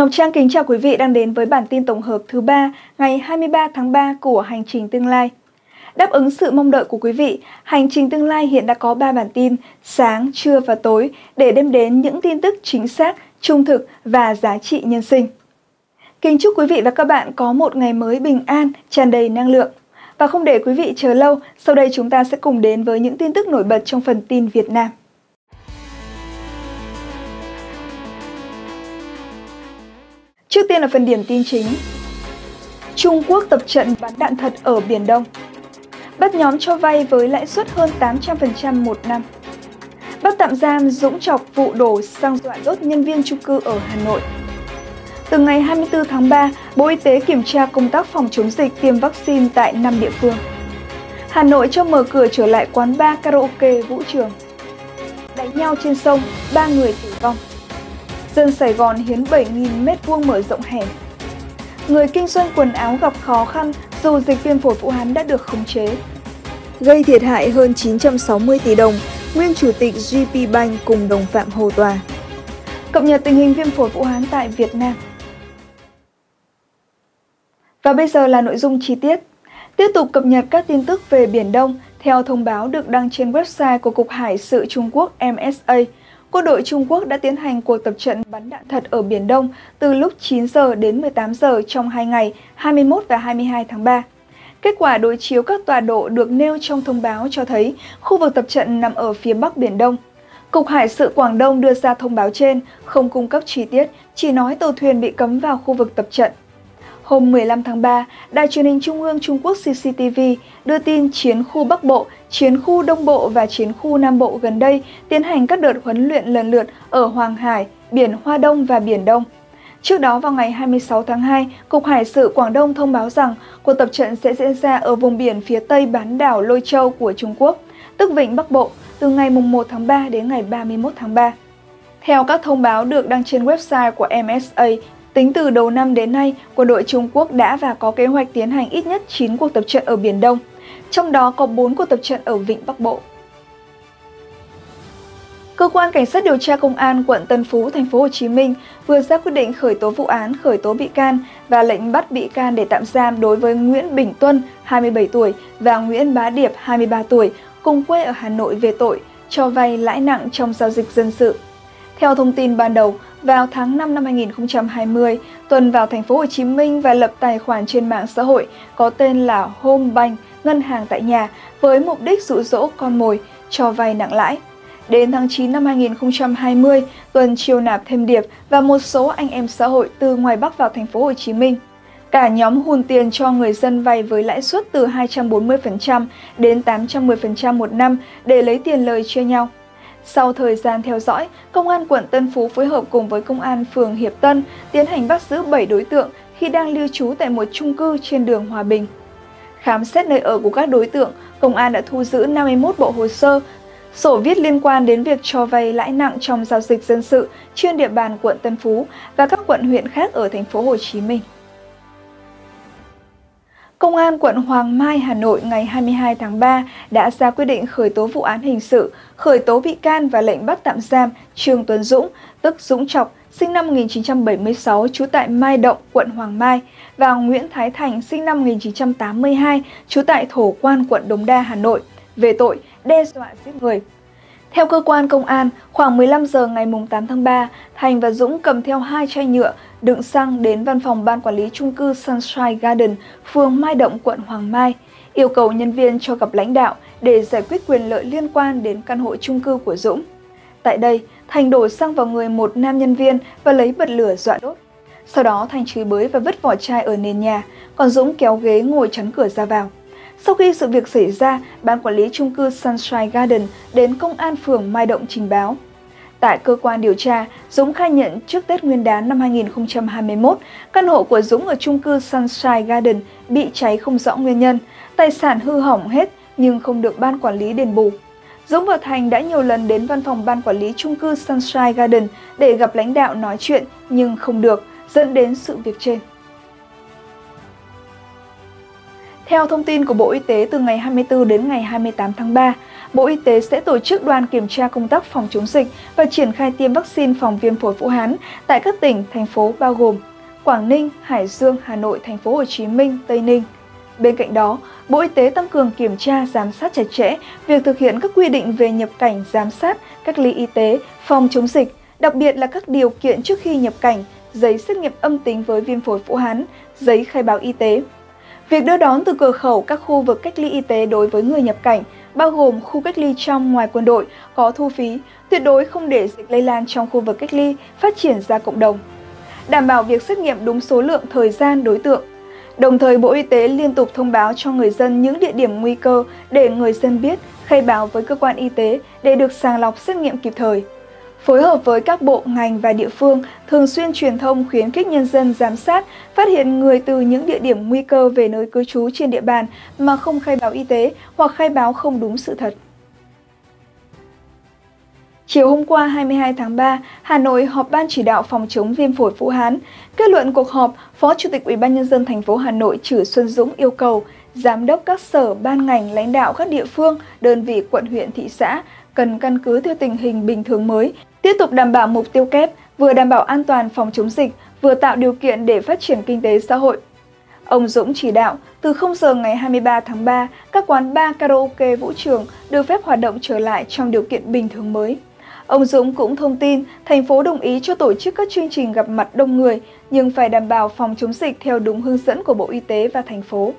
Ngọc Trang kính chào quý vị đang đến với bản tin tổng hợp thứ ba ngày 23 tháng 3 của Hành trình tương lai. Đáp ứng sự mong đợi của quý vị, Hành trình tương lai hiện đã có 3 bản tin sáng, trưa và tối để đem đến những tin tức chính xác, trung thực và giá trị nhân sinh. Kính chúc quý vị và các bạn có một ngày mới bình an, tràn đầy năng lượng. Và không để quý vị chờ lâu, sau đây chúng ta sẽ cùng đến với những tin tức nổi bật trong phần tin Việt Nam. Trước tiên là phần điểm tin chính. Trung Quốc tập trận bắn đạn thật ở Biển Đông. Bắt nhóm cho vay với lãi suất hơn 800% một năm. Bắt tạm giam Dũng Chọc vụ đổ xăng dọa đốt nhân viên chung cư ở Hà Nội. Từ ngày 24 tháng 3, Bộ Y tế kiểm tra công tác phòng chống dịch tiêm vaccine tại 5 địa phương. Hà Nội cho mở cửa trở lại quán bar karaoke vũ trường. Đánh nhau trên sông, 3 người tử vong. Dân Sài Gòn hiến 7.000 m2 mở rộng hẻm. Người kinh doanh quần áo gặp khó khăn dù dịch viêm phổi Vũ Hán đã được khống chế. Gây thiệt hại hơn 960 tỷ đồng, nguyên chủ tịch GP Bank cùng đồng phạm hầu tòa. Cập nhật tình hình viêm phổi Vũ Hán tại Việt Nam. Và bây giờ là nội dung chi tiết. Tiếp tục cập nhật các tin tức về Biển Đông theo thông báo được đăng trên website của Cục Hải sự Trung Quốc MSA – quân đội Trung Quốc đã tiến hành cuộc tập trận bắn đạn thật ở Biển Đông từ lúc 9 giờ đến 18 giờ trong hai ngày 21 và 22 tháng 3. Kết quả đối chiếu các tọa độ được nêu trong thông báo cho thấy khu vực tập trận nằm ở phía bắc Biển Đông. Cục Hải sự Quảng Đông đưa ra thông báo trên, không cung cấp chi tiết, chỉ nói tàu thuyền bị cấm vào khu vực tập trận. Hôm 15 tháng 3, Đài truyền hình Trung ương Trung Quốc CCTV đưa tin chiến khu Bắc Bộ, chiến khu Đông Bộ và chiến khu Nam Bộ gần đây tiến hành các đợt huấn luyện lần lượt ở Hoàng Hải, Biển Hoa Đông và Biển Đông. Trước đó vào ngày 26 tháng 2, Cục Hải sự Quảng Đông thông báo rằng cuộc tập trận sẽ diễn ra ở vùng biển phía tây bán đảo Lôi Châu của Trung Quốc, tức Vịnh Bắc Bộ, từ ngày 1 tháng 3 đến ngày 31 tháng 3. Theo các thông báo được đăng trên website của MSA, Tính từ đầu năm đến nay, quân đội Trung Quốc đã và có kế hoạch tiến hành ít nhất 9 cuộc tập trận ở Biển Đông, trong đó có 4 cuộc tập trận ở Vịnh Bắc Bộ. Cơ quan Cảnh sát điều tra Công an quận Tân Phú, thành phố Hồ Chí Minh vừa ra quyết định khởi tố vụ án, khởi tố bị can và lệnh bắt bị can để tạm giam đối với Nguyễn Bình Tuân, 27 tuổi và Nguyễn Bá Điệp, 23 tuổi, cùng quê ở Hà Nội về tội cho vay lãi nặng trong giao dịch dân sự. Theo thông tin ban đầu, vào tháng 5 năm 2020, Tuần vào thành phố Hồ Chí Minh và lập tài khoản trên mạng xã hội có tên là Home Bank, ngân hàng tại nhà, với mục đích dụ dỗ con mồi cho vay nặng lãi. Đến tháng 9 năm 2020, Tuần chiêu nạp thêm Điệp và một số anh em xã hội từ ngoài Bắc vào thành phố Hồ Chí Minh. Cả nhóm hùn tiền cho người dân vay với lãi suất từ 240% đến 810% một năm để lấy tiền lời chia nhau. Sau thời gian theo dõi, Công an quận Tân Phú phối hợp cùng với Công an phường Hiệp Tân tiến hành bắt giữ 7 đối tượng khi đang lưu trú tại một chung cư trên đường Hòa Bình. Khám xét nơi ở của các đối tượng, Công an đã thu giữ 51 bộ hồ sơ, sổ viết liên quan đến việc cho vay lãi nặng trong giao dịch dân sự trên địa bàn quận Tân Phú và các quận huyện khác ở thành phố Hồ Chí Minh. Công an quận Hoàng Mai, Hà Nội ngày 22 tháng 3 đã ra quyết định khởi tố vụ án hình sự, khởi tố bị can và lệnh bắt tạm giam Trương Tuấn Dũng, tức Dũng Trọc, sinh năm 1976, trú tại Mai Động, quận Hoàng Mai, và Nguyễn Thái Thành, sinh năm 1982, trú tại Thổ Quan, quận Đống Đa, Hà Nội, về tội đe dọa giết người. Theo cơ quan công an, khoảng 15 giờ ngày 8 tháng 3, Thành và Dũng cầm theo hai chai nhựa đựng xăng đến văn phòng ban quản lý trung cư Sunshine Garden, phường Mai Động, quận Hoàng Mai, yêu cầu nhân viên cho gặp lãnh đạo để giải quyết quyền lợi liên quan đến căn hộ trung cư của Dũng. Tại đây, Thành đổ xăng vào người một nam nhân viên và lấy bật lửa dọa đốt. Sau đó Thành chửi bới và vứt vỏ chai ở nền nhà, còn Dũng kéo ghế ngồi chắn cửa ra vào. Sau khi sự việc xảy ra, ban quản lý trung cư Sunshine Garden đến công an phường Mai Động trình báo. Tại cơ quan điều tra, Dũng khai nhận trước Tết Nguyên đán năm 2021, căn hộ của Dũng ở trung cư Sunshine Garden bị cháy không rõ nguyên nhân, tài sản hư hỏng hết nhưng không được ban quản lý đền bù. Dũng và Thành đã nhiều lần đến văn phòng ban quản lý trung cư Sunshine Garden để gặp lãnh đạo nói chuyện nhưng không được, dẫn đến sự việc trên. Theo thông tin của Bộ Y tế từ ngày 24 đến ngày 28 tháng 3, Bộ Y tế sẽ tổ chức đoàn kiểm tra công tác phòng chống dịch và triển khai tiêm vaccine phòng viêm phổi Vũ Hán tại các tỉnh, thành phố bao gồm Quảng Ninh, Hải Dương, Hà Nội, thành phố Hồ Chí Minh, Tây Ninh. Bên cạnh đó, Bộ Y tế tăng cường kiểm tra, giám sát chặt chẽ việc thực hiện các quy định về nhập cảnh, giám sát, cách ly y tế, phòng chống dịch, đặc biệt là các điều kiện trước khi nhập cảnh, giấy xét nghiệm âm tính với viêm phổi Vũ Hán, giấy khai báo y tế. Việc đưa đón từ cửa khẩu các khu vực cách ly y tế đối với người nhập cảnh, bao gồm khu cách ly trong ngoài quân đội, có thu phí, tuyệt đối không để dịch lây lan trong khu vực cách ly, phát triển ra cộng đồng. Đảm bảo việc xét nghiệm đúng số lượng, thời gian, đối tượng. Đồng thời, Bộ Y tế liên tục thông báo cho người dân những địa điểm nguy cơ để người dân biết, khai báo với cơ quan y tế để được sàng lọc xét nghiệm kịp thời phối hợp với các bộ, ngành và địa phương thường xuyên truyền thông khuyến khích nhân dân giám sát, phát hiện người từ những địa điểm nguy cơ về nơi cư trú trên địa bàn mà không khai báo y tế hoặc khai báo không đúng sự thật. Chiều hôm qua 22 tháng 3, Hà Nội họp ban chỉ đạo phòng chống viêm phổi Vũ Hán. Kết luận cuộc họp, Phó Chủ tịch Ủy ban nhân dân thành phố Hà Nội Trử Xuân Dũng yêu cầu giám đốc các sở, ban ngành, lãnh đạo các địa phương, đơn vị quận huyện thị xã cần căn cứ theo tình hình bình thường mới Tiếp tục đảm bảo mục tiêu kép, vừa đảm bảo an toàn phòng chống dịch, vừa tạo điều kiện để phát triển kinh tế xã hội. Ông Dũng chỉ đạo, từ 0 giờ ngày 23 tháng 3, các quán bar karaoke vũ trường được phép hoạt động trở lại trong điều kiện bình thường mới. Ông Dũng cũng thông tin thành phố đồng ý cho tổ chức các chương trình gặp mặt đông người nhưng phải đảm bảo phòng chống dịch theo đúng hướng dẫn của Bộ Y tế và thành phố.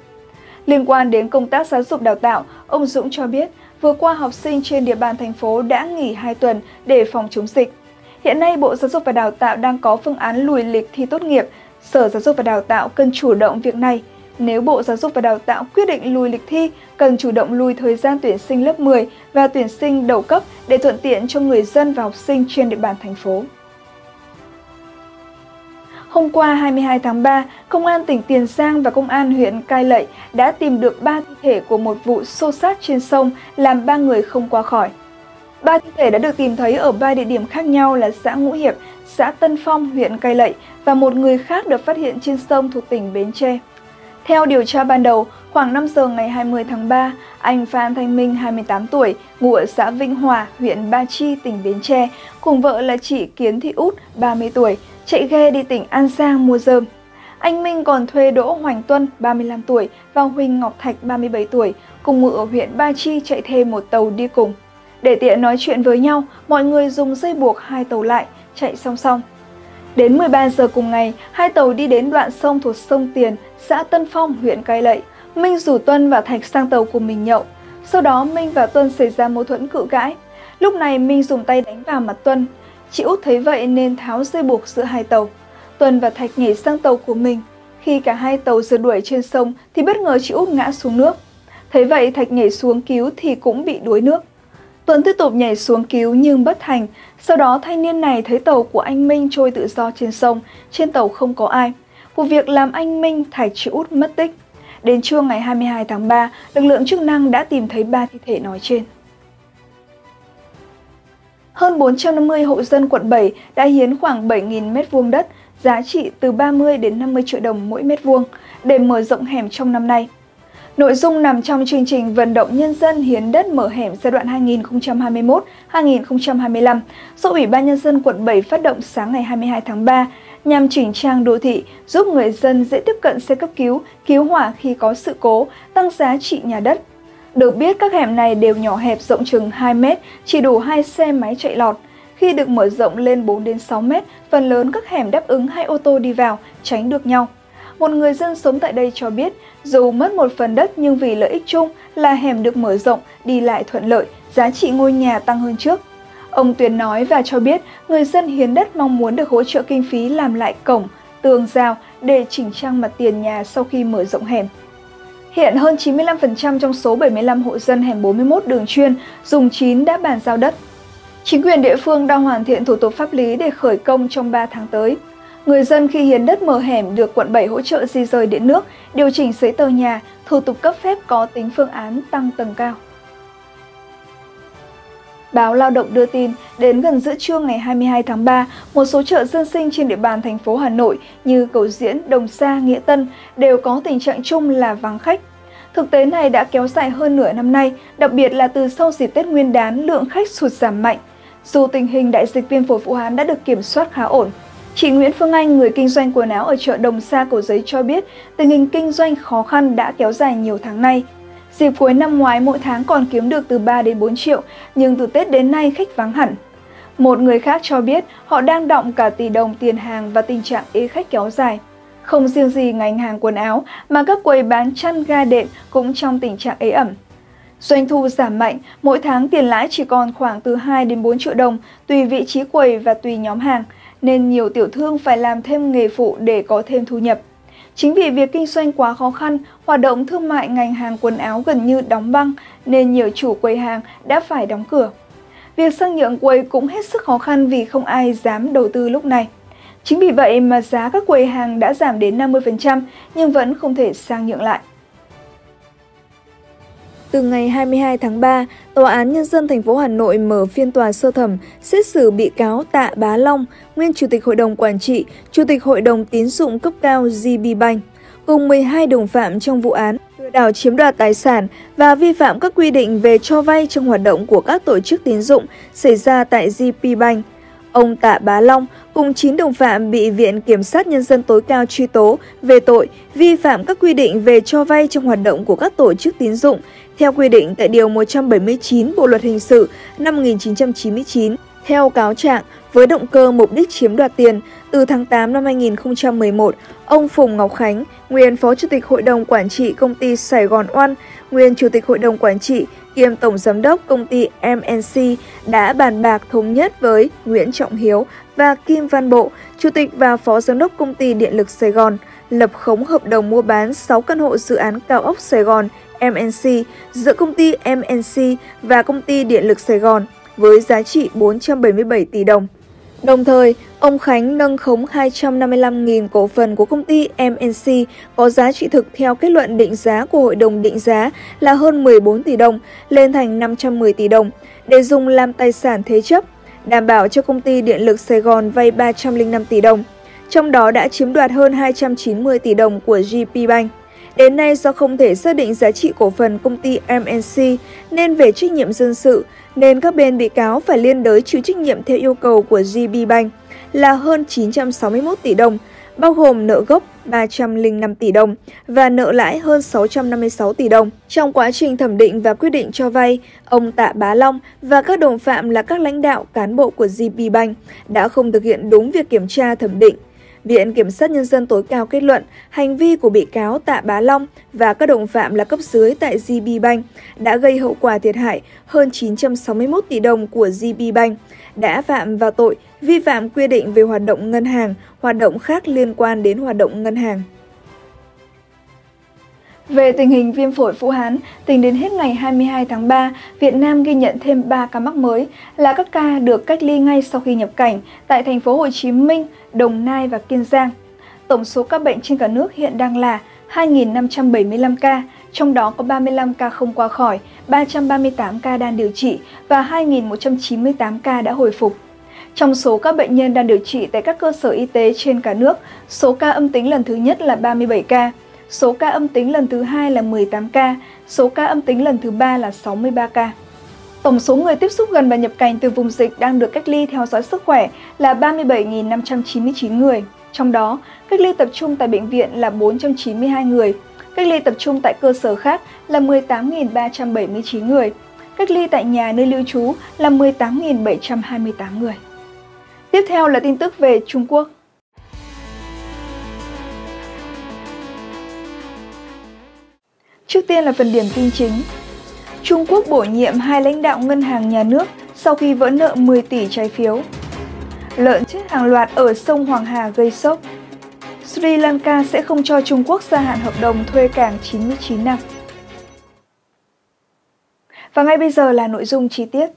Liên quan đến công tác giáo dục đào tạo, ông Dũng cho biết Vừa qua, học sinh trên địa bàn thành phố đã nghỉ 2 tuần để phòng chống dịch. Hiện nay, Bộ Giáo dục và Đào tạo đang có phương án lùi lịch thi tốt nghiệp. Sở Giáo dục và Đào tạo cần chủ động việc này. Nếu Bộ Giáo dục và Đào tạo quyết định lùi lịch thi, cần chủ động lùi thời gian tuyển sinh lớp 10 và tuyển sinh đầu cấp để thuận tiện cho người dân và học sinh trên địa bàn thành phố. Hôm qua 22 tháng 3, Công an tỉnh Tiền Giang và Công an huyện Cai Lậy đã tìm được 3 thi thể của một vụ xô sát trên sông làm 3 người không qua khỏi. Ba thi thể đã được tìm thấy ở ba địa điểm khác nhau là xã Ngũ Hiệp, xã Tân Phong, huyện Cai Lậy và một người khác được phát hiện trên sông thuộc tỉnh Bến Tre. Theo điều tra ban đầu, khoảng 5 giờ ngày 20 tháng 3, anh Phan Thanh Minh, 28 tuổi, ngụ ở xã Vinh Hòa, huyện Ba Chi, tỉnh Bến Tre, cùng vợ là chị Kiến Thị Út, 30 tuổi, chạy ghe đi tỉnh An Giang mua dơm. Anh Minh còn thuê Đỗ Hoành Tuân, 35 tuổi, và Huỳnh Ngọc Thạch, 37 tuổi, cùng ngụ ở huyện Ba Chi chạy thêm một tàu đi cùng. Để tiện nói chuyện với nhau, mọi người dùng dây buộc hai tàu lại, chạy song song. Đến 13 giờ cùng ngày, hai tàu đi đến đoạn sông thuộc sông Tiền, xã Tân Phong, huyện Cai Lậy. Minh rủ Tuân và Thạch sang tàu của mình nhậu. Sau đó Minh và Tuân xảy ra mâu thuẫn cự cãi. Lúc này Minh dùng tay đánh vào mặt Tuân, Chị Út thấy vậy nên tháo dây buộc giữa hai tàu. Tuần và Thạch nhảy sang tàu của mình. Khi cả hai tàu rượt đuổi trên sông thì bất ngờ chị Út ngã xuống nước. Thấy vậy Thạch nhảy xuống cứu thì cũng bị đuối nước. Tuấn tiếp tục nhảy xuống cứu nhưng bất thành. Sau đó thanh niên này thấy tàu của anh Minh trôi tự do trên sông, trên tàu không có ai. Vụ việc làm anh Minh, Thạch chị Út mất tích. Đến trưa ngày 22 tháng 3, lực lượng chức năng đã tìm thấy ba thi thể nói trên. Hơn 450 hộ dân quận 7 đã hiến khoảng 7.000 m2 đất, giá trị từ 30 đến 50 triệu đồng mỗi mét vuông để mở rộng hẻm trong năm nay. Nội dung nằm trong chương trình vận động nhân dân hiến đất mở hẻm giai đoạn 2021-2025 do Ủy ban Nhân dân quận 7 phát động sáng ngày 22 tháng 3 nhằm chỉnh trang đô thị, giúp người dân dễ tiếp cận xe cấp cứu, cứu hỏa khi có sự cố, tăng giá trị nhà đất, được biết các hẻm này đều nhỏ hẹp rộng chừng 2 mét, chỉ đủ hai xe máy chạy lọt. Khi được mở rộng lên 4 đến 6 mét, phần lớn các hẻm đáp ứng hai ô tô đi vào, tránh được nhau. Một người dân sống tại đây cho biết, dù mất một phần đất nhưng vì lợi ích chung là hẻm được mở rộng, đi lại thuận lợi, giá trị ngôi nhà tăng hơn trước. Ông Tuyền nói và cho biết người dân hiến đất mong muốn được hỗ trợ kinh phí làm lại cổng, tường rào để chỉnh trang mặt tiền nhà sau khi mở rộng hẻm. Hiện hơn 95% trong số 75 hộ dân hẻm 41 đường chuyên dùng 9 đã bàn giao đất. Chính quyền địa phương đang hoàn thiện thủ tục pháp lý để khởi công trong 3 tháng tới. Người dân khi hiến đất mở hẻm được quận 7 hỗ trợ di rời điện nước, điều chỉnh giấy tờ nhà, thủ tục cấp phép có tính phương án tăng tầng cao. Báo Lao động đưa tin, đến gần giữa trưa ngày 22 tháng 3, một số chợ dân sinh trên địa bàn thành phố Hà Nội như Cầu Diễn, Đồng Sa, Nghĩa Tân đều có tình trạng chung là vắng khách. Thực tế này đã kéo dài hơn nửa năm nay, đặc biệt là từ sau dịp Tết Nguyên đán lượng khách sụt giảm mạnh. Dù tình hình đại dịch viêm phổi Vũ Hán đã được kiểm soát khá ổn, Chị Nguyễn Phương Anh, người kinh doanh quần áo ở chợ Đồng Sa Cầu Giấy cho biết tình hình kinh doanh khó khăn đã kéo dài nhiều tháng nay. Dịp cuối năm ngoái mỗi tháng còn kiếm được từ 3 đến 4 triệu, nhưng từ Tết đến nay khách vắng hẳn. Một người khác cho biết họ đang động cả tỷ đồng tiền hàng và tình trạng ế khách kéo dài. Không riêng gì ngành hàng quần áo mà các quầy bán chăn ga đệm cũng trong tình trạng ế ẩm. Doanh thu giảm mạnh, mỗi tháng tiền lãi chỉ còn khoảng từ 2 đến 4 triệu đồng tùy vị trí quầy và tùy nhóm hàng, nên nhiều tiểu thương phải làm thêm nghề phụ để có thêm thu nhập. Chính vì việc kinh doanh quá khó khăn, hoạt động thương mại ngành hàng quần áo gần như đóng băng nên nhiều chủ quầy hàng đã phải đóng cửa. Việc sang nhượng quầy cũng hết sức khó khăn vì không ai dám đầu tư lúc này. Chính vì vậy mà giá các quầy hàng đã giảm đến 50% nhưng vẫn không thể sang nhượng lại. Từ ngày 22 tháng 3, Tòa án Nhân dân thành phố Hà Nội mở phiên tòa sơ thẩm xét xử bị cáo Tạ Bá Long, nguyên Chủ tịch Hội đồng Quản trị, Chủ tịch Hội đồng Tín dụng cấp cao GB Bank, cùng 12 đồng phạm trong vụ án lừa đảo chiếm đoạt tài sản và vi phạm các quy định về cho vay trong hoạt động của các tổ chức tín dụng xảy ra tại GP Bank. Ông Tạ Bá Long cùng 9 đồng phạm bị Viện Kiểm sát Nhân dân tối cao truy tố về tội vi phạm các quy định về cho vay trong hoạt động của các tổ chức tín dụng, theo quy định tại Điều 179 Bộ Luật Hình sự năm 1999. Theo cáo trạng, với động cơ mục đích chiếm đoạt tiền, từ tháng 8 năm 2011, ông Phùng Ngọc Khánh, nguyên Phó Chủ tịch Hội đồng Quản trị Công ty Sài Gòn Oan, nguyên Chủ tịch Hội đồng Quản trị kiêm Tổng Giám đốc Công ty MNC đã bàn bạc thống nhất với Nguyễn Trọng Hiếu và Kim Văn Bộ, Chủ tịch và Phó Giám đốc Công ty Điện lực Sài Gòn, lập khống hợp đồng mua bán 6 căn hộ dự án cao ốc Sài Gòn MNC giữa công ty MNC và công ty Điện lực Sài Gòn với giá trị 477 tỷ đồng. Đồng thời, ông Khánh nâng khống 255.000 cổ phần của công ty MNC có giá trị thực theo kết luận định giá của Hội đồng định giá là hơn 14 tỷ đồng lên thành 510 tỷ đồng để dùng làm tài sản thế chấp, đảm bảo cho công ty Điện lực Sài Gòn vay 305 tỷ đồng. Trong đó đã chiếm đoạt hơn 290 tỷ đồng của GP Bank. Đến nay do không thể xác định giá trị cổ phần công ty MNC nên về trách nhiệm dân sự, nên các bên bị cáo phải liên đới chịu trách nhiệm theo yêu cầu của GB Bank là hơn 961 tỷ đồng, bao gồm nợ gốc 305 tỷ đồng và nợ lãi hơn 656 tỷ đồng. Trong quá trình thẩm định và quyết định cho vay, ông Tạ Bá Long và các đồng phạm là các lãnh đạo cán bộ của GB Bank đã không thực hiện đúng việc kiểm tra thẩm định, Viện Kiểm sát Nhân dân tối cao kết luận hành vi của bị cáo Tạ Bá Long và các đồng phạm là cấp dưới tại GB Bank đã gây hậu quả thiệt hại hơn 961 tỷ đồng của GB Bank, đã phạm vào tội vi phạm quy định về hoạt động ngân hàng, hoạt động khác liên quan đến hoạt động ngân hàng. Về tình hình viêm phổi Vũ Hán, tính đến hết ngày 22 tháng 3, Việt Nam ghi nhận thêm 3 ca mắc mới là các ca được cách ly ngay sau khi nhập cảnh tại thành phố Hồ Chí Minh, Đồng Nai và Kiên Giang. Tổng số ca bệnh trên cả nước hiện đang là 2.575 ca, trong đó có 35 ca không qua khỏi, 338 ca đang điều trị và 2.198 ca đã hồi phục. Trong số các bệnh nhân đang điều trị tại các cơ sở y tế trên cả nước, số ca âm tính lần thứ nhất là 37 ca, số ca âm tính lần thứ hai là 18 ca, số ca âm tính lần thứ ba là 63 ca. Tổng số người tiếp xúc gần và nhập cảnh từ vùng dịch đang được cách ly theo dõi sức khỏe là 37.599 người. Trong đó, cách ly tập trung tại bệnh viện là 492 người, cách ly tập trung tại cơ sở khác là 18.379 người, cách ly tại nhà nơi lưu trú là 18.728 người. Tiếp theo là tin tức về Trung Quốc. Trước tiên là phần điểm tin chính. Trung Quốc bổ nhiệm hai lãnh đạo ngân hàng nhà nước sau khi vỡ nợ 10 tỷ trái phiếu. Lợn chết hàng loạt ở sông Hoàng Hà gây sốc. Sri Lanka sẽ không cho Trung Quốc gia hạn hợp đồng thuê cảng 99 năm. Và ngay bây giờ là nội dung chi tiết.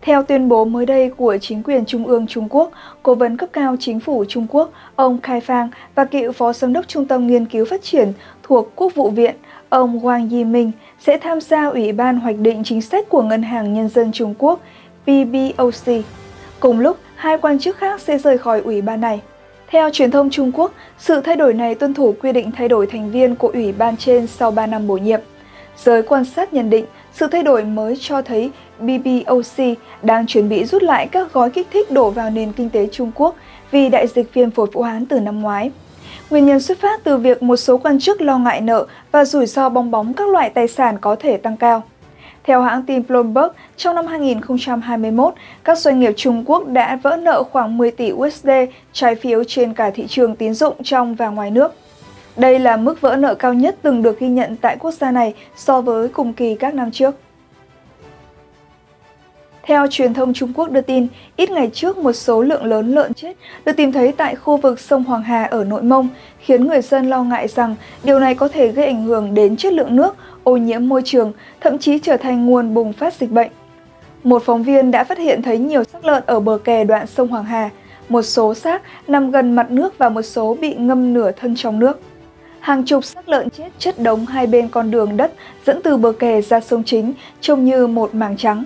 Theo tuyên bố mới đây của chính quyền Trung ương Trung Quốc, Cố vấn cấp cao chính phủ Trung Quốc ông Khai Phang và cựu Phó Giám đốc Trung tâm Nghiên cứu Phát triển thuộc Quốc vụ viện ông Wang Yiming sẽ tham gia Ủy ban Hoạch định Chính sách của Ngân hàng Nhân dân Trung Quốc PBOC. Cùng lúc, hai quan chức khác sẽ rời khỏi ủy ban này. Theo truyền thông Trung Quốc, sự thay đổi này tuân thủ quy định thay đổi thành viên của ủy ban trên sau 3 năm bổ nhiệm. Giới quan sát nhận định, sự thay đổi mới cho thấy BBOC đang chuẩn bị rút lại các gói kích thích đổ vào nền kinh tế Trung Quốc vì đại dịch viêm phổi Vũ Hán từ năm ngoái. Nguyên nhân xuất phát từ việc một số quan chức lo ngại nợ và rủi ro bong bóng các loại tài sản có thể tăng cao. Theo hãng tin Bloomberg, trong năm 2021, các doanh nghiệp Trung Quốc đã vỡ nợ khoảng 10 tỷ USD trái phiếu trên cả thị trường tín dụng trong và ngoài nước. Đây là mức vỡ nợ cao nhất từng được ghi nhận tại quốc gia này so với cùng kỳ các năm trước. Theo truyền thông Trung Quốc đưa tin, ít ngày trước một số lượng lớn lợn chết được tìm thấy tại khu vực sông Hoàng Hà ở Nội Mông, khiến người dân lo ngại rằng điều này có thể gây ảnh hưởng đến chất lượng nước, ô nhiễm môi trường, thậm chí trở thành nguồn bùng phát dịch bệnh. Một phóng viên đã phát hiện thấy nhiều xác lợn ở bờ kè đoạn sông Hoàng Hà, một số xác nằm gần mặt nước và một số bị ngâm nửa thân trong nước. Hàng chục xác lợn chết chất đống hai bên con đường đất dẫn từ bờ kè ra sông chính, trông như một mảng trắng.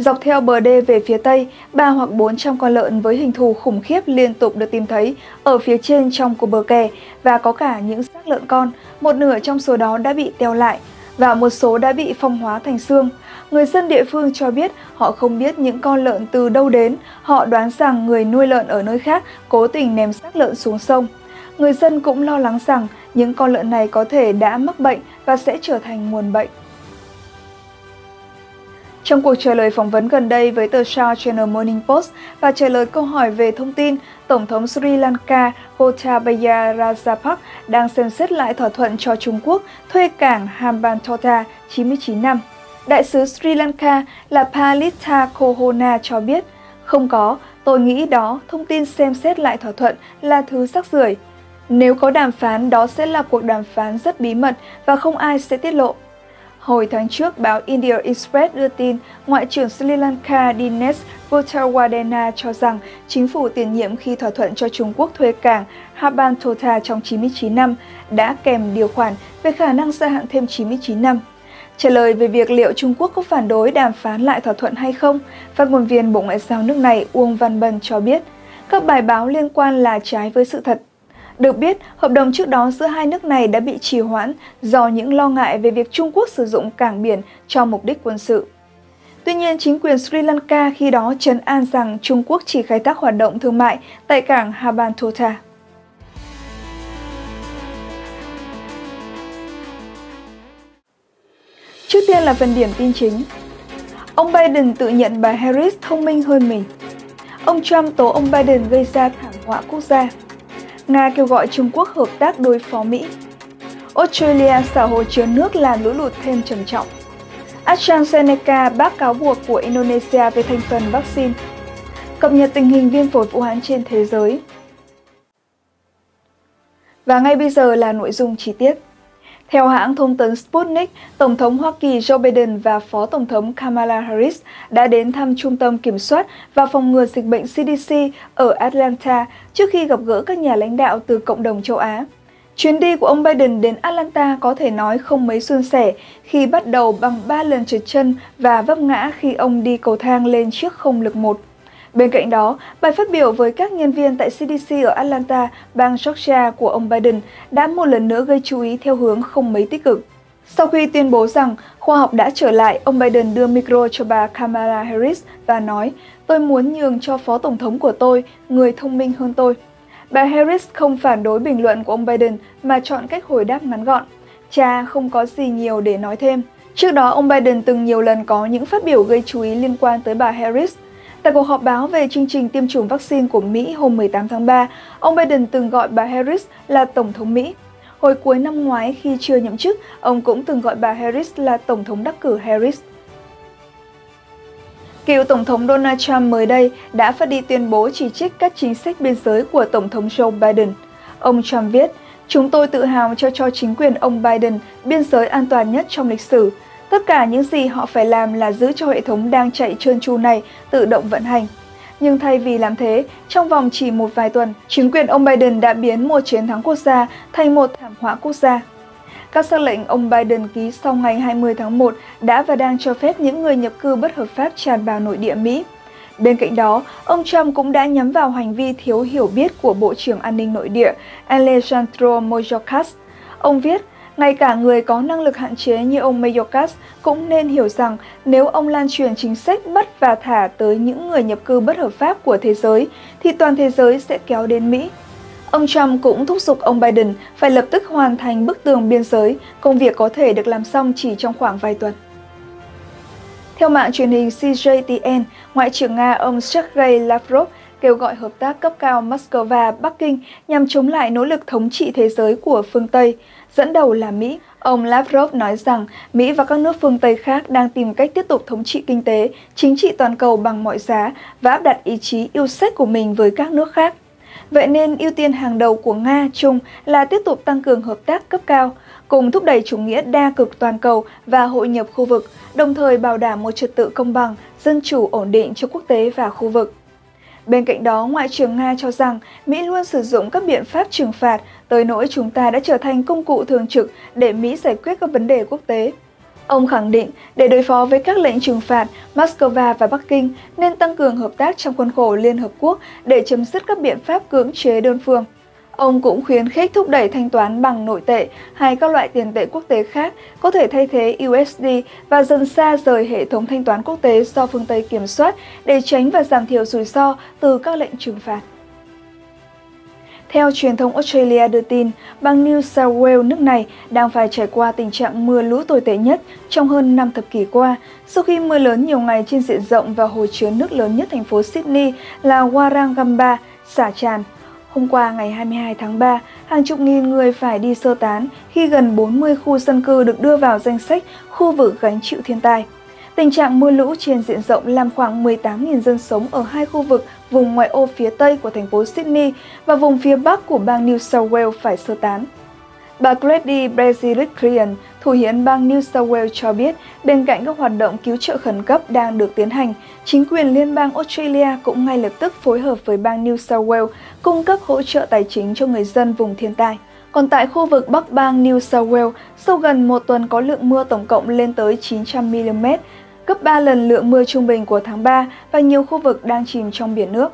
Dọc theo bờ đê về phía tây, ba hoặc 400 con lợn với hình thù khủng khiếp liên tục được tìm thấy ở phía trên trong của bờ kè và có cả những xác lợn con, một nửa trong số đó đã bị teo lại và một số đã bị phong hóa thành xương. Người dân địa phương cho biết họ không biết những con lợn từ đâu đến, họ đoán rằng người nuôi lợn ở nơi khác cố tình ném xác lợn xuống sông. Người dân cũng lo lắng rằng những con lợn này có thể đã mắc bệnh và sẽ trở thành nguồn bệnh. Trong cuộc trả lời phỏng vấn gần đây với tờ South Channel Morning Post và trả lời câu hỏi về thông tin, Tổng thống Sri Lanka Gotabaya Rajapaksa đang xem xét lại thỏa thuận cho Trung Quốc thuê cảng Hambantota 99 năm. Đại sứ Sri Lanka là Palitha Kohona cho biết, không có, tôi nghĩ đó, thông tin xem xét lại thỏa thuận là thứ sắc rưởi. Nếu có đàm phán, đó sẽ là cuộc đàm phán rất bí mật và không ai sẽ tiết lộ. Hồi tháng trước, báo India Express đưa tin Ngoại trưởng Sri Lanka Dinesh Gotawardena cho rằng chính phủ tiền nhiệm khi thỏa thuận cho Trung Quốc thuê cảng Habantota trong 99 năm đã kèm điều khoản về khả năng gia hạn thêm 99 năm. Trả lời về việc liệu Trung Quốc có phản đối đàm phán lại thỏa thuận hay không, phát ngôn viên Bộ Ngoại giao nước này Uông Văn Bân cho biết, các bài báo liên quan là trái với sự thật. Được biết, hợp đồng trước đó giữa hai nước này đã bị trì hoãn do những lo ngại về việc Trung Quốc sử dụng cảng biển cho mục đích quân sự. Tuy nhiên, chính quyền Sri Lanka khi đó trấn an rằng Trung Quốc chỉ khai thác hoạt động thương mại tại cảng Habantota. Trước tiên là phần điểm tin chính. Ông Biden tự nhận bà Harris thông minh hơn mình. Ông Trump tố ông Biden gây ra thảm họa quốc gia. Nga kêu gọi Trung Quốc hợp tác đối phó Mỹ. Australia xả hồ chứa nước làm lũ lụt thêm trầm trọng. AstraZeneca bác cáo buộc của Indonesia về thành phần vaccine. Cập nhật tình hình viêm phổi Vũ Hán trên thế giới. Và ngay bây giờ là nội dung chi tiết. Theo hãng thông tấn Sputnik, Tổng thống Hoa Kỳ Joe Biden và Phó Tổng thống Kamala Harris đã đến thăm Trung tâm Kiểm soát và Phòng ngừa Dịch bệnh CDC ở Atlanta trước khi gặp gỡ các nhà lãnh đạo từ cộng đồng châu Á. Chuyến đi của ông Biden đến Atlanta có thể nói không mấy suôn sẻ khi bắt đầu bằng 3 lần trượt chân và vấp ngã khi ông đi cầu thang lên chiếc không lực 1. Bên cạnh đó, bài phát biểu với các nhân viên tại CDC ở Atlanta, bang Georgia của ông Biden đã một lần nữa gây chú ý theo hướng không mấy tích cực. Sau khi tuyên bố rằng khoa học đã trở lại, ông Biden đưa micro cho bà Kamala Harris và nói, tôi muốn nhường cho phó tổng thống của tôi, người thông minh hơn tôi. Bà Harris không phản đối bình luận của ông Biden mà chọn cách hồi đáp ngắn gọn. Cha không có gì nhiều để nói thêm. Trước đó, ông Biden từng nhiều lần có những phát biểu gây chú ý liên quan tới bà Harris – Tại cuộc họp báo về chương trình tiêm chủng vaccine của Mỹ hôm 18 tháng 3, ông Biden từng gọi bà Harris là Tổng thống Mỹ. Hồi cuối năm ngoái khi chưa nhậm chức, ông cũng từng gọi bà Harris là Tổng thống đắc cử Harris. Cựu Tổng thống Donald Trump mới đây đã phát đi tuyên bố chỉ trích các chính sách biên giới của Tổng thống Joe Biden. Ông Trump viết, Chúng tôi tự hào cho cho chính quyền ông Biden biên giới an toàn nhất trong lịch sử, Tất cả những gì họ phải làm là giữ cho hệ thống đang chạy trơn tru này tự động vận hành. Nhưng thay vì làm thế, trong vòng chỉ một vài tuần, chính quyền ông Biden đã biến một chiến thắng quốc gia thành một thảm họa quốc gia. Các sắc lệnh ông Biden ký sau ngày 20 tháng 1 đã và đang cho phép những người nhập cư bất hợp pháp tràn vào nội địa Mỹ. Bên cạnh đó, ông Trump cũng đã nhắm vào hành vi thiếu hiểu biết của Bộ trưởng An ninh Nội địa Alejandro Mayorkas. Ông viết, ngay cả người có năng lực hạn chế như ông Mayorkas cũng nên hiểu rằng nếu ông lan truyền chính sách bắt và thả tới những người nhập cư bất hợp pháp của thế giới, thì toàn thế giới sẽ kéo đến Mỹ. Ông Trump cũng thúc giục ông Biden phải lập tức hoàn thành bức tường biên giới, công việc có thể được làm xong chỉ trong khoảng vài tuần. Theo mạng truyền hình CJTN, Ngoại trưởng Nga ông Sergei Lavrov kêu gọi hợp tác cấp cao Moscow-Bắc Kinh nhằm chống lại nỗ lực thống trị thế giới của phương Tây, dẫn đầu là Mỹ. Ông Lavrov nói rằng Mỹ và các nước phương Tây khác đang tìm cách tiếp tục thống trị kinh tế, chính trị toàn cầu bằng mọi giá và áp đặt ý chí yêu sách của mình với các nước khác. Vậy nên ưu tiên hàng đầu của Nga, Trung là tiếp tục tăng cường hợp tác cấp cao, cùng thúc đẩy chủ nghĩa đa cực toàn cầu và hội nhập khu vực, đồng thời bảo đảm một trật tự công bằng, dân chủ ổn định cho quốc tế và khu vực. Bên cạnh đó, Ngoại trưởng Nga cho rằng Mỹ luôn sử dụng các biện pháp trừng phạt tới nỗi chúng ta đã trở thành công cụ thường trực để Mỹ giải quyết các vấn đề quốc tế. Ông khẳng định, để đối phó với các lệnh trừng phạt, Moscow và Bắc Kinh nên tăng cường hợp tác trong khuôn khổ Liên Hợp Quốc để chấm dứt các biện pháp cưỡng chế đơn phương. Ông cũng khuyến khích thúc đẩy thanh toán bằng nội tệ hay các loại tiền tệ quốc tế khác có thể thay thế USD và dần xa rời hệ thống thanh toán quốc tế do phương Tây kiểm soát để tránh và giảm thiểu rủi ro từ các lệnh trừng phạt. Theo truyền thông Australia đưa tin, bang New South Wales nước này đang phải trải qua tình trạng mưa lũ tồi tệ nhất trong hơn 5 thập kỷ qua, sau khi mưa lớn nhiều ngày trên diện rộng và hồ chứa nước lớn nhất thành phố Sydney là Warragamba xả tràn. Hôm qua ngày 22 tháng 3, hàng chục nghìn người phải đi sơ tán khi gần 40 khu dân cư được đưa vào danh sách khu vực gánh chịu thiên tai. Tình trạng mưa lũ trên diện rộng làm khoảng 18.000 dân sống ở hai khu vực vùng ngoại ô phía tây của thành phố Sydney và vùng phía bắc của bang New South Wales phải sơ tán. Bà Grady Brazilian, thủ hiến bang New South Wales cho biết, bên cạnh các hoạt động cứu trợ khẩn cấp đang được tiến hành, chính quyền liên bang Australia cũng ngay lập tức phối hợp với bang New South Wales cung cấp hỗ trợ tài chính cho người dân vùng thiên tai. Còn tại khu vực Bắc bang New South Wales, sau gần một tuần có lượng mưa tổng cộng lên tới 900 mm, gấp 3 lần lượng mưa trung bình của tháng 3 và nhiều khu vực đang chìm trong biển nước.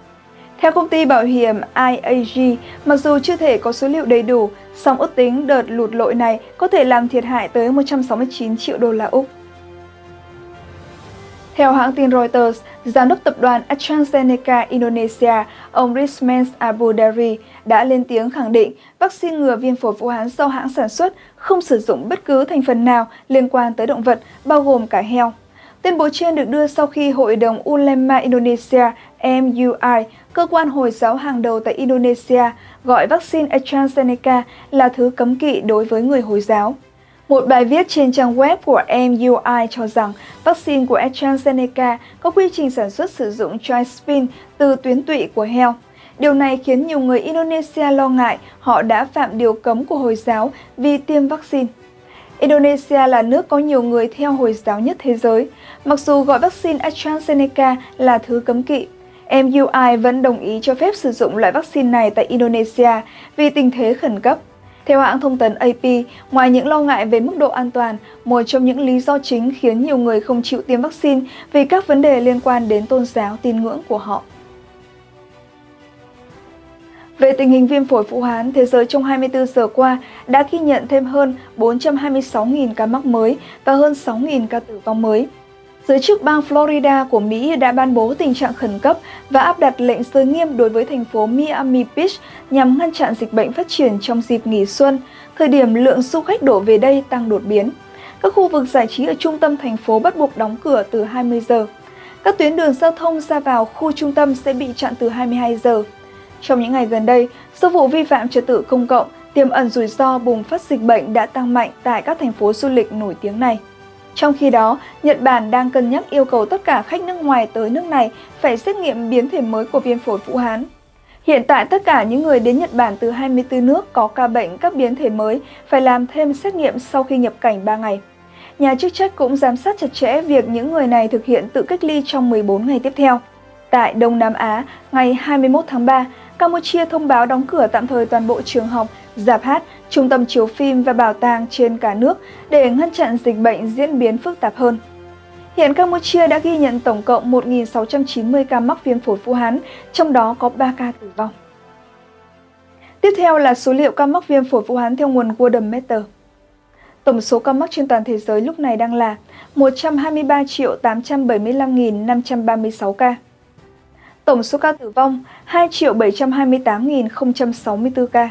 Theo công ty bảo hiểm IAG, mặc dù chưa thể có số liệu đầy đủ, song ước tính đợt lụt lội này có thể làm thiệt hại tới 169 triệu đô la Úc. Theo hãng tin Reuters, Giám đốc tập đoàn AstraZeneca Indonesia, ông Rismens Abudari, đã lên tiếng khẳng định vaccine ngừa viêm phổi Vũ Hán do hãng sản xuất không sử dụng bất cứ thành phần nào liên quan tới động vật, bao gồm cả heo. Tuyên bố trên được đưa sau khi Hội đồng Ulema Indonesia MUI, cơ quan Hồi giáo hàng đầu tại Indonesia, gọi vaccine AstraZeneca là thứ cấm kỵ đối với người Hồi giáo. Một bài viết trên trang web của MUI cho rằng vaccine của AstraZeneca có quy trình sản xuất sử dụng trispin từ tuyến tụy của heo. Điều này khiến nhiều người Indonesia lo ngại họ đã phạm điều cấm của Hồi giáo vì tiêm vaccine. Indonesia là nước có nhiều người theo Hồi giáo nhất thế giới. Mặc dù gọi vaccine AstraZeneca là thứ cấm kỵ, MUI vẫn đồng ý cho phép sử dụng loại vaccine này tại Indonesia vì tình thế khẩn cấp. Theo hãng thông tấn AP, ngoài những lo ngại về mức độ an toàn, một trong những lý do chính khiến nhiều người không chịu tiêm vaccine vì các vấn đề liên quan đến tôn giáo tin ngưỡng của họ. Về tình hình viêm phổi Vũ Hán, thế giới trong 24 giờ qua đã ghi nhận thêm hơn 426.000 ca mắc mới và hơn 6.000 ca tử vong mới. Giới chức bang Florida của Mỹ đã ban bố tình trạng khẩn cấp và áp đặt lệnh giới nghiêm đối với thành phố Miami Beach nhằm ngăn chặn dịch bệnh phát triển trong dịp nghỉ xuân, thời điểm lượng du khách đổ về đây tăng đột biến. Các khu vực giải trí ở trung tâm thành phố bắt buộc đóng cửa từ 20 giờ. Các tuyến đường giao thông ra vào khu trung tâm sẽ bị chặn từ 22 giờ. Trong những ngày gần đây, số vụ vi phạm trật tự công cộng tiềm ẩn rủi ro bùng phát dịch bệnh đã tăng mạnh tại các thành phố du lịch nổi tiếng này. Trong khi đó, Nhật Bản đang cân nhắc yêu cầu tất cả khách nước ngoài tới nước này phải xét nghiệm biến thể mới của viêm phổi Vũ Hán. Hiện tại tất cả những người đến Nhật Bản từ 24 nước có ca bệnh các biến thể mới phải làm thêm xét nghiệm sau khi nhập cảnh 3 ngày. Nhà chức trách cũng giám sát chặt chẽ việc những người này thực hiện tự cách ly trong 14 ngày tiếp theo. Tại Đông Nam Á, ngày 21 tháng 3, Campuchia thông báo đóng cửa tạm thời toàn bộ trường học, dạp hát, trung tâm chiếu phim và bảo tàng trên cả nước để ngăn chặn dịch bệnh diễn biến phức tạp hơn. Hiện Campuchia đã ghi nhận tổng cộng 1.690 ca mắc viêm phổi Vũ Hán, trong đó có 3 ca tử vong. Tiếp theo là số liệu ca mắc viêm phổi Vũ Hán theo nguồn Worldometer. Tổng số ca mắc trên toàn thế giới lúc này đang là 123 875.536 ca. Tổng số ca tử vong 2 728.064 ca.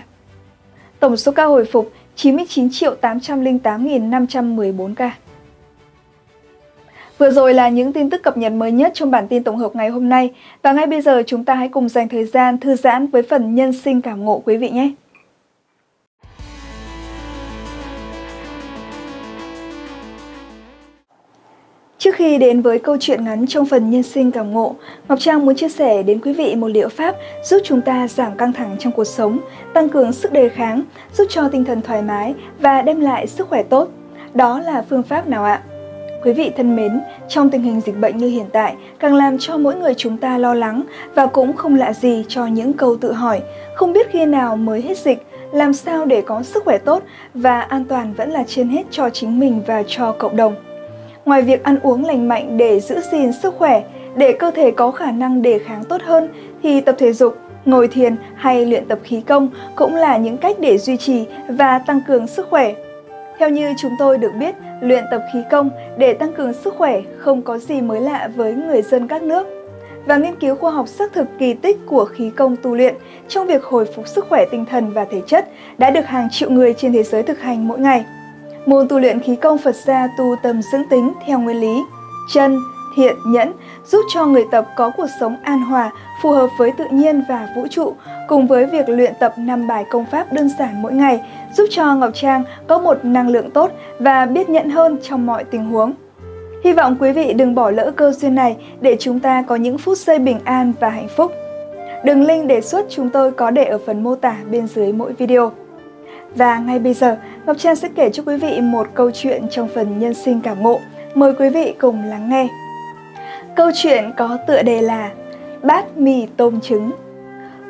Tổng số ca hồi phục 99 808.514 ca. Vừa rồi là những tin tức cập nhật mới nhất trong bản tin tổng hợp ngày hôm nay và ngay bây giờ chúng ta hãy cùng dành thời gian thư giãn với phần nhân sinh cảm ngộ quý vị nhé. Trước khi đến với câu chuyện ngắn trong phần nhân sinh cảm ngộ, Ngọc Trang muốn chia sẻ đến quý vị một liệu pháp giúp chúng ta giảm căng thẳng trong cuộc sống, tăng cường sức đề kháng, giúp cho tinh thần thoải mái và đem lại sức khỏe tốt. Đó là phương pháp nào ạ? Quý vị thân mến, trong tình hình dịch bệnh như hiện tại, càng làm cho mỗi người chúng ta lo lắng và cũng không lạ gì cho những câu tự hỏi, không biết khi nào mới hết dịch, làm sao để có sức khỏe tốt và an toàn vẫn là trên hết cho chính mình và cho cộng đồng. Ngoài việc ăn uống lành mạnh để giữ gìn sức khỏe, để cơ thể có khả năng đề kháng tốt hơn, thì tập thể dục, ngồi thiền hay luyện tập khí công cũng là những cách để duy trì và tăng cường sức khỏe. Theo như chúng tôi được biết, luyện tập khí công để tăng cường sức khỏe không có gì mới lạ với người dân các nước. Và nghiên cứu khoa học xác thực kỳ tích của khí công tu luyện trong việc hồi phục sức khỏe tinh thần và thể chất đã được hàng triệu người trên thế giới thực hành mỗi ngày. Môn tu luyện khí công Phật gia tu tâm dưỡng tính theo nguyên lý chân, thiện, nhẫn giúp cho người tập có cuộc sống an hòa, phù hợp với tự nhiên và vũ trụ, cùng với việc luyện tập 5 bài công pháp đơn giản mỗi ngày, giúp cho Ngọc Trang có một năng lượng tốt và biết nhận hơn trong mọi tình huống. Hy vọng quý vị đừng bỏ lỡ cơ duyên này để chúng ta có những phút giây bình an và hạnh phúc. Đường link đề xuất chúng tôi có để ở phần mô tả bên dưới mỗi video. Và ngay bây giờ, Ngọc Trang sẽ kể cho quý vị một câu chuyện trong phần nhân sinh cảm ngộ. Mời quý vị cùng lắng nghe. Câu chuyện có tựa đề là Bát mì tôm trứng.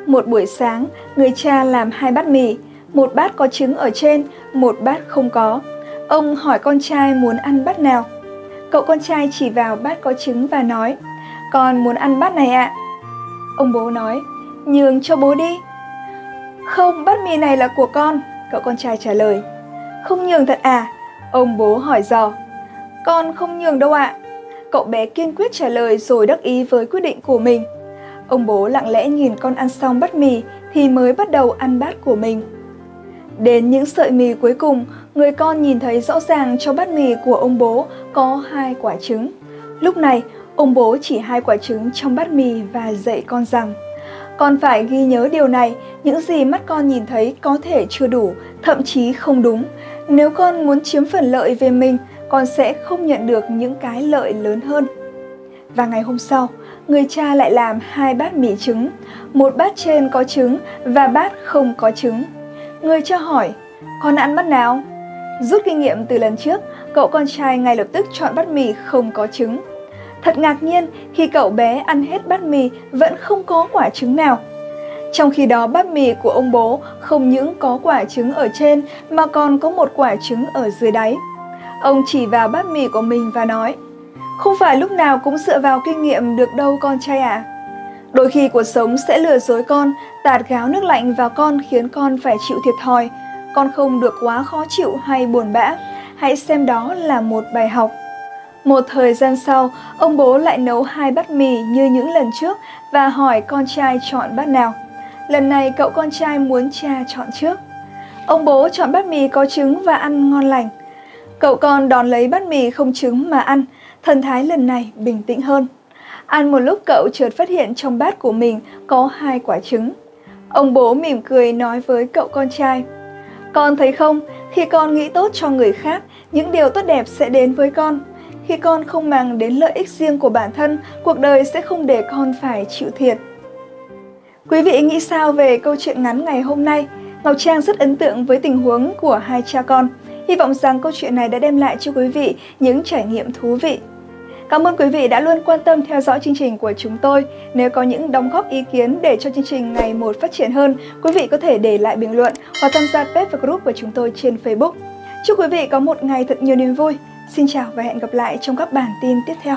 Một buổi sáng, người cha làm hai bát mì, một bát có trứng ở trên, một bát không có. Ông hỏi con trai muốn ăn bát nào. Cậu con trai chỉ vào bát có trứng và nói, con muốn ăn bát này ạ. Ông bố nói, nhường cho bố đi. Không, bát mì này là của con, Cậu con trai trả lời không nhường thật à? Ông bố hỏi dò Con không nhường đâu ạ Cậu bé kiên quyết trả lời rồi đắc ý với quyết định của mình Ông bố lặng lẽ nhìn con ăn xong bát mì thì mới bắt đầu ăn bát của mình Đến những sợi mì cuối cùng, người con nhìn thấy rõ ràng trong bát mì của ông bố có hai quả trứng. Lúc này, ông bố chỉ hai quả trứng trong bát mì và dạy con rằng con phải ghi nhớ điều này, những gì mắt con nhìn thấy có thể chưa đủ, thậm chí không đúng. Nếu con muốn chiếm phần lợi về mình, con sẽ không nhận được những cái lợi lớn hơn. Và ngày hôm sau, người cha lại làm hai bát mì trứng, một bát trên có trứng và bát không có trứng. Người cha hỏi, con ăn bát nào? Rút kinh nghiệm từ lần trước, cậu con trai ngay lập tức chọn bát mì không có trứng. Thật ngạc nhiên khi cậu bé ăn hết bát mì vẫn không có quả trứng nào. Trong khi đó bát mì của ông bố không những có quả trứng ở trên mà còn có một quả trứng ở dưới đáy. Ông chỉ vào bát mì của mình và nói Không phải lúc nào cũng dựa vào kinh nghiệm được đâu con trai ạ. À. Đôi khi cuộc sống sẽ lừa dối con, tạt gáo nước lạnh vào con khiến con phải chịu thiệt thòi. Con không được quá khó chịu hay buồn bã. Hãy xem đó là một bài học. Một thời gian sau, ông bố lại nấu hai bát mì như những lần trước và hỏi con trai chọn bát nào. Lần này cậu con trai muốn cha chọn trước. Ông bố chọn bát mì có trứng và ăn ngon lành. Cậu con đón lấy bát mì không trứng mà ăn, thần thái lần này bình tĩnh hơn. Ăn một lúc cậu chợt phát hiện trong bát của mình có hai quả trứng. Ông bố mỉm cười nói với cậu con trai, Con thấy không, khi con nghĩ tốt cho người khác, những điều tốt đẹp sẽ đến với con. Khi con không mang đến lợi ích riêng của bản thân, cuộc đời sẽ không để con phải chịu thiệt. Quý vị nghĩ sao về câu chuyện ngắn ngày hôm nay? Ngọc Trang rất ấn tượng với tình huống của hai cha con. Hy vọng rằng câu chuyện này đã đem lại cho quý vị những trải nghiệm thú vị. Cảm ơn quý vị đã luôn quan tâm theo dõi chương trình của chúng tôi. Nếu có những đóng góp ý kiến để cho chương trình ngày một phát triển hơn, quý vị có thể để lại bình luận hoặc tham gia page và group của chúng tôi trên Facebook. Chúc quý vị có một ngày thật nhiều niềm vui. Xin chào và hẹn gặp lại trong các bản tin tiếp theo.